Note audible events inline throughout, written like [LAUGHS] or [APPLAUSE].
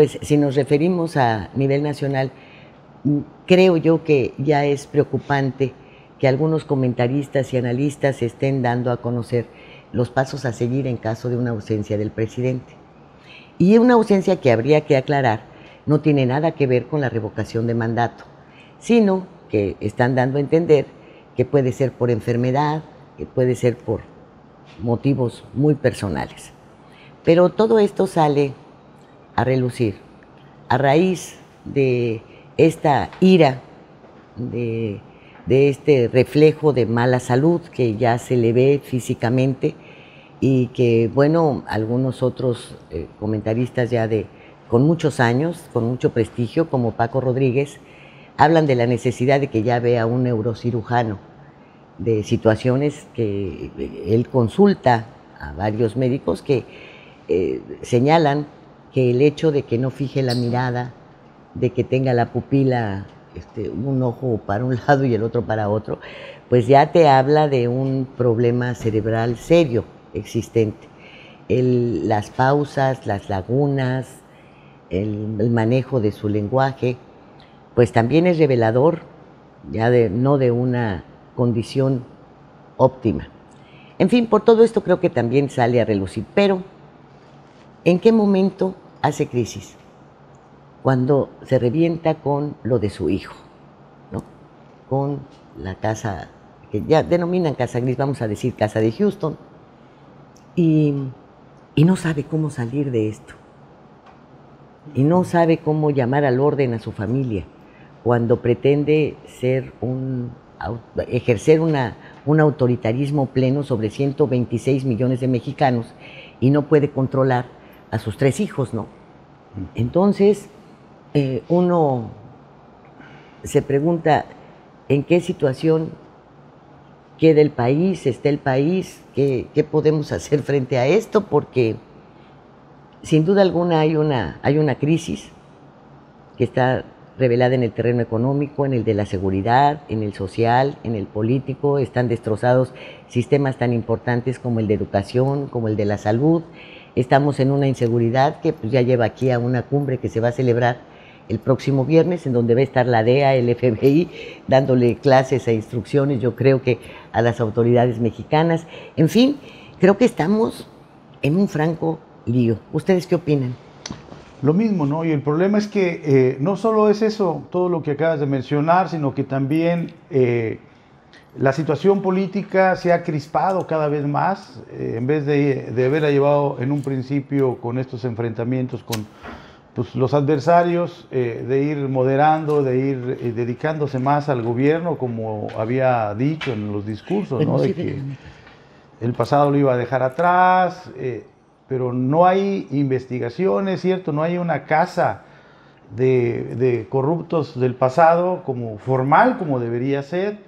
pues si nos referimos a nivel nacional, mm, creo yo que ya es preocupante que algunos comentaristas y analistas estén dando a conocer los pasos a seguir en caso de una ausencia del presidente. Y una ausencia que habría que aclarar no tiene nada que ver con la revocación de mandato, sino que están dando a entender que puede ser por enfermedad, que puede ser por motivos muy personales. Pero todo esto sale a relucir. A raíz de esta ira, de, este reflejo de mala salud que ya se le ve físicamente y que, bueno, algunos otros eh, comentaristas ya de con muchos años, con mucho prestigio, como Paco Rodríguez, hablan de la necesidad de que ya vea un neurocirujano, de situaciones que él consulta a varios médicos que eh, señalan que el hecho de que no fije la mirada, de que tenga la pupila este, un ojo para un [LAUGHS] lado y el otro para otro, pues ya te habla de un problema cerebral serio existente. las pausas, las lagunas, el, manejo de su lenguaje, pues también es revelador ya de, no de una condición óptima. En fin, por todo esto creo que también sale a relucir. Pero, ¿en qué momento hace crisis? Cuando se revienta con lo de su hijo, ¿no? Con la casa, que ya denominan casa gris, vamos a decir casa de Houston, y, no sabe cómo salir de esto. Y no sabe cómo llamar al orden a su familia cuando pretende ser un ejercer un autoritarismo pleno sobre 126 millones de mexicanos y no puede controlar a sus tres hijos, ¿no? Entonces, eh, uno se pregunta en qué situación queda el país, está el país, qué, qué podemos [LAUGHS] hacer frente a esto, porque sin duda alguna hay una, hay una crisis que está revelada en el terreno económico, en el de la seguridad, en el social, en el político. Están destrozados sistemas tan importantes como el de educación, como el de la salud. Estamos en una inseguridad que pues, ya lleva aquí a una cumbre que se va a celebrar el próximo viernes, en donde va a estar la DEA, el FBI, dándole clases e instrucciones, yo creo que a las autoridades mexicanas. En fin, creo que estamos en un franco lío. ¿Ustedes qué opinan? Lo mismo, ¿no? Y el problema es que eh, no solo es eso, todo lo que acabas de mencionar, sino que también eh, la situación política se ha crispado cada vez más, eh, en vez de, de, haberla llevado en un principio con estos enfrentamientos con pues, los adversarios, de ir moderando, de ir dedicándose más al gobierno, como había dicho en los discursos, ¿no? De que el pasado lo iba a dejar atrás pero no hay investigaciones, ¿cierto? No hay una casa de, corruptos del pasado como formal, como debería ser,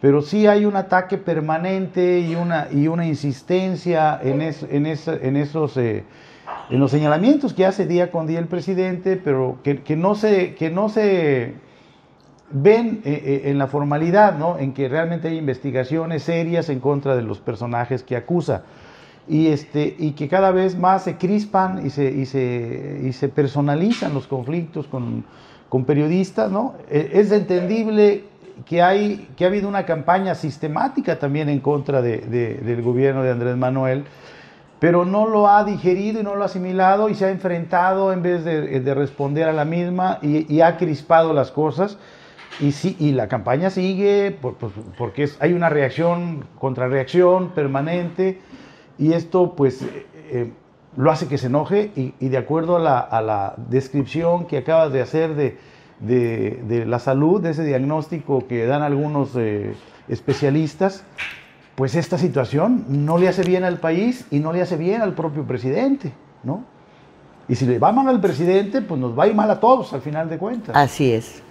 pero sí hay un ataque permanente y una, y una insistencia en, en, en esos... Eh, en los señalamientos que hace día con día el presidente, pero que, no, se, que no se ven eh, eh, en la formalidad, ¿no? en que realmente hay investigaciones serias en contra de los personajes que acusa y, este, y que cada vez más se crispan y se, y se, y se personalizan los conflictos con, con periodistas, ¿no? E, es entendible que, hay, que ha habido una campaña sistemática también en contra de, del gobierno de Andrés Manuel, pero no lo ha digerido y no lo ha asimilado y se ha enfrentado en vez de, de responder a la misma y, y, ha crispado las cosas. Y, sí, y la campaña sigue porque es, hay una reacción, contrarreacción permanente y esto pues eh, eh, lo hace que se enoje y, de acuerdo a la, descripción que acabas de hacer de, la salud, de ese diagnóstico que dan algunos eh, especialistas, pues esta situación no le hace bien al país y no le hace bien al propio presidente, ¿no? Y si le va mal al presidente, pues nos va a ir mal a todos al final de cuentas. Así es.